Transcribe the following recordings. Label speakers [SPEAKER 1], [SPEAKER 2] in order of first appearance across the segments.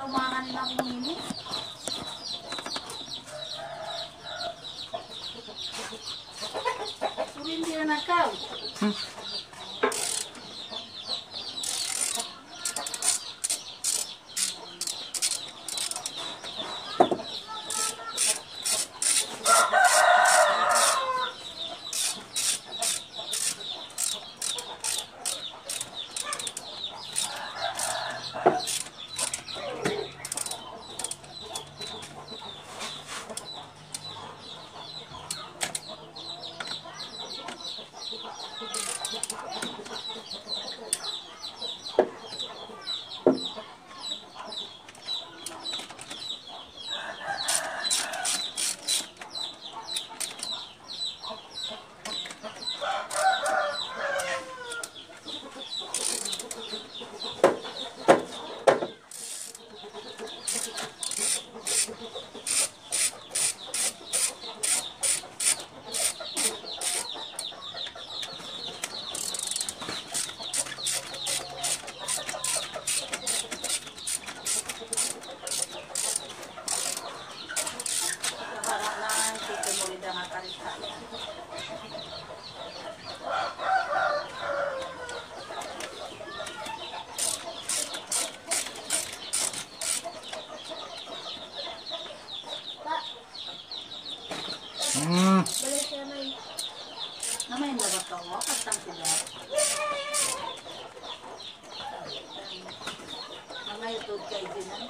[SPEAKER 1] lumangan na ini. Surin dia na kau.
[SPEAKER 2] Hmm.
[SPEAKER 1] Namay na ba mo? Katang sila. Namay ito kay Dinan.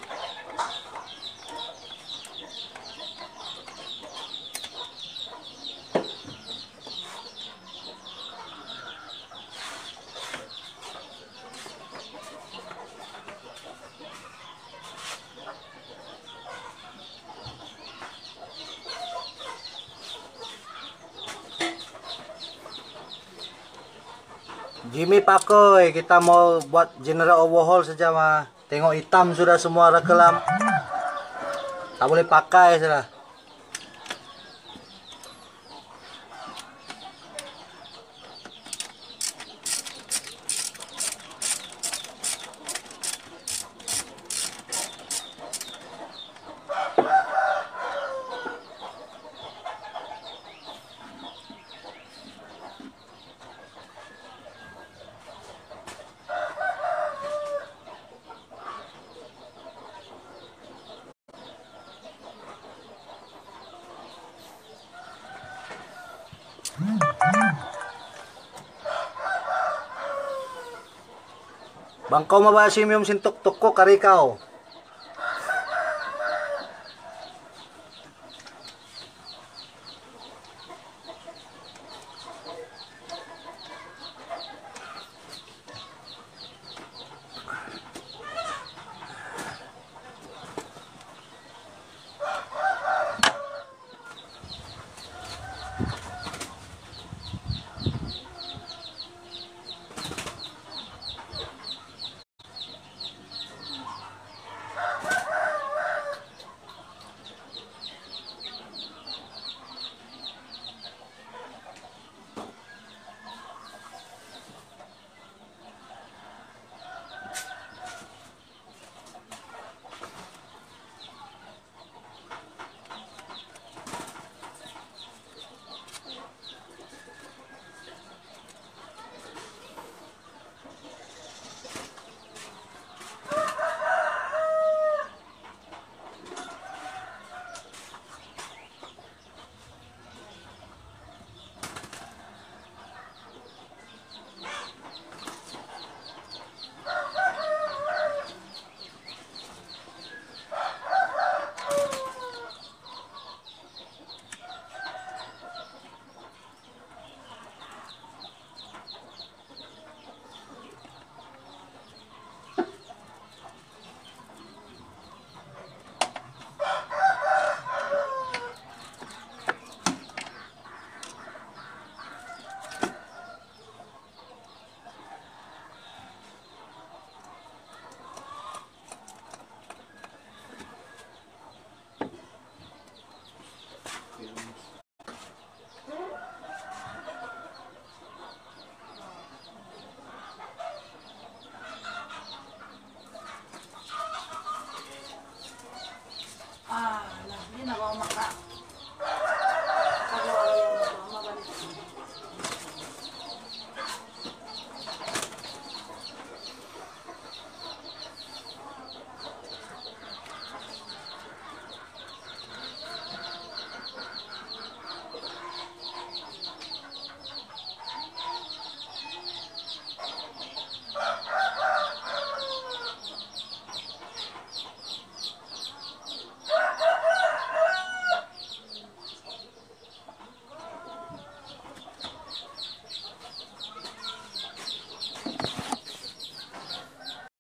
[SPEAKER 2] Jimmy Pakoy, kita mau buat general overhaul saja mah. Tengok hitam sudah semua rekelam. Tak boleh pakai sudah. Bangkaw mabasi mo yung sintuktok ko, karikaw.